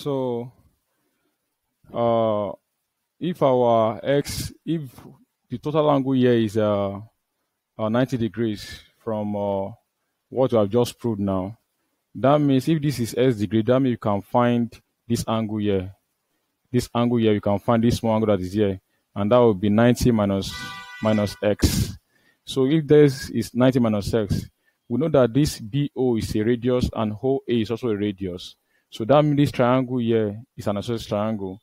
So uh, if our x, if the total angle here is uh, uh 90 degrees from uh, what we have just proved now, that means if this is s degree, that means you can find this angle here. This angle here, you can find this small angle that is here, and that will be 90 minus minus x. So if this is 90 minus x, we know that this BO is a radius and whole A is also a radius. So that means this triangle here is an isosceles triangle,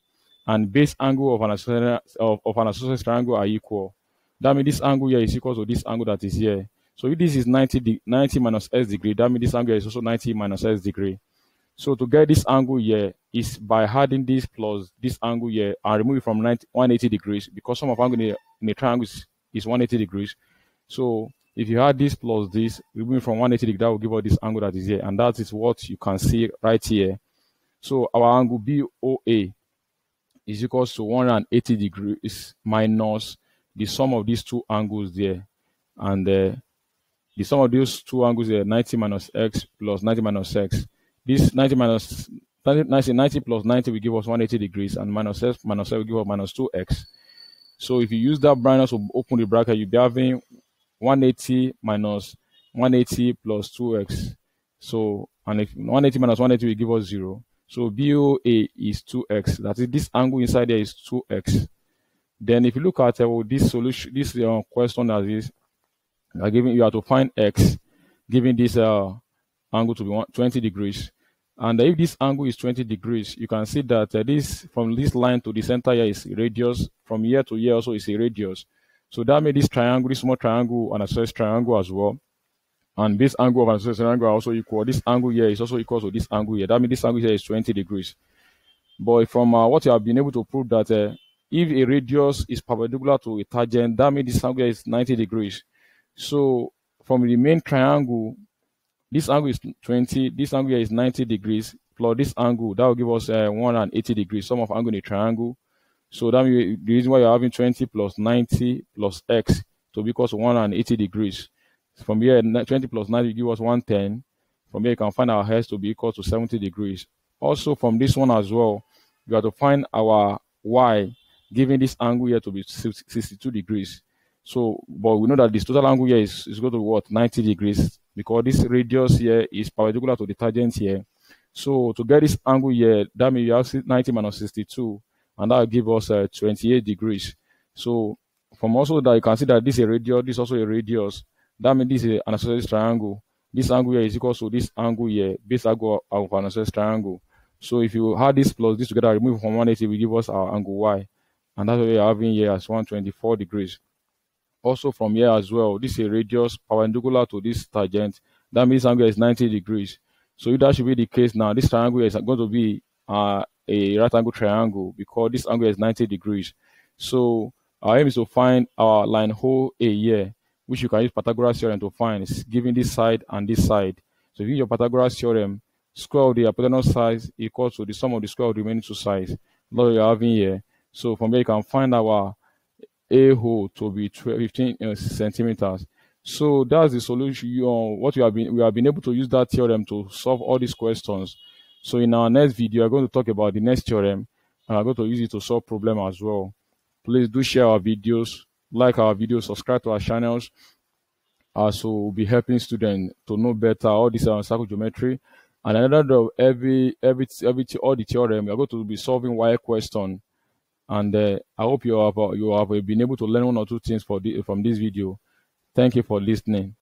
and base angle of an isosceles of, of an isosceles triangle are equal. That means this angle here is equal to this angle that is here. So if this is 90, de- 90 minus s degree, that means this angle is also 90 minus s degree. So to get this angle here is by adding this plus this angle here and remove it from 90, 180 degrees because sum of angle in a, in a triangle is, is 180 degrees. So if you add this plus this, remove it from 180 degree, that will give us this angle that is here. And that is what you can see right here. So our angle BOA is equals to 180 degrees minus the sum of these two angles there. And uh, the sum of those two angles there, 90 minus x plus 90 minus x. This 90 minus 90, 90 plus 90 will give us 180 degrees, and minus x minus x will give us minus 2x. So if you use that minus to open the bracket, you'll be having 180 minus 180 plus 2x. So, and if 180 minus 180 will give us 0. So BOA is 2x. That is, this angle inside there is 2x. Then if you look at uh, this solution, this uh, question as is, giving you have to find x, giving this uh, angle to be 20 degrees. And if this angle is 20 degrees, you can see that uh, this from this line to the center here is radius. From here to here also is a radius. So that made this triangle, this small triangle, an isosceles triangle as well. And this angle of an isosceles triangle also equal. This angle here is also equal to this angle here. That means this angle here is 20 degrees. But from uh, what you have been able to prove that uh, if a radius is perpendicular to a tangent, that means this angle is 90 degrees. So from the main triangle, this angle is 20, this angle here is 90 degrees, plus this angle, that will give us uh, 180 degrees, sum of angle in a triangle. So that means the reason why you're having 20 plus 90 plus x to be equal to 180 degrees. From here, 20 plus 90 give us 110. From here, you can find our heads to be equal to 70 degrees. Also, from this one as well, you have to find our y, given this angle here to be 62 degrees. So, but we know that this total angle here is, is going to be what? 90 degrees because this radius here is perpendicular to the tangent here. So to get this angle here, that means you have 90 minus 62 and that will give us uh, 28 degrees. So from also that you can see that this is a radius, this is also a radius. That means this is an isosceles triangle. This angle here is equal to this angle here, base angle of an isosceles triangle. So if you add this plus this together, remove from 180, will give us our angle y. And that's what we are having here as 124 degrees. Also from here as well, this is a radius perpendicular to this tangent. That means angle is 90 degrees. So if that should be the case now, this triangle is going to be uh, a right angle triangle because this angle is 90 degrees. So our aim is to find our line hole A here, which you can use Pythagoras theorem to find, it's given this side and this side. So if you use your Pythagoras theorem, square of the hypotenuse size equals to the sum of the square of the remaining two sides. What you're having here. So from here you can find our A hole to be 12, 15 uh, centimeters. So that's the solution. You, uh, what we have been we have been able to use that theorem to solve all these questions. So in our next video, we're going to talk about the next theorem and I'm going to use it to solve problem as well. Please do share our videos, like our videos, subscribe to our channels. Also, we'll be helping students to know better all this uh, circle geometry. And another every every every all the theorem, we're going to be solving why question. And uh, I hope you have uh, you have been able to learn one or two things for the, from this video. Thank you for listening.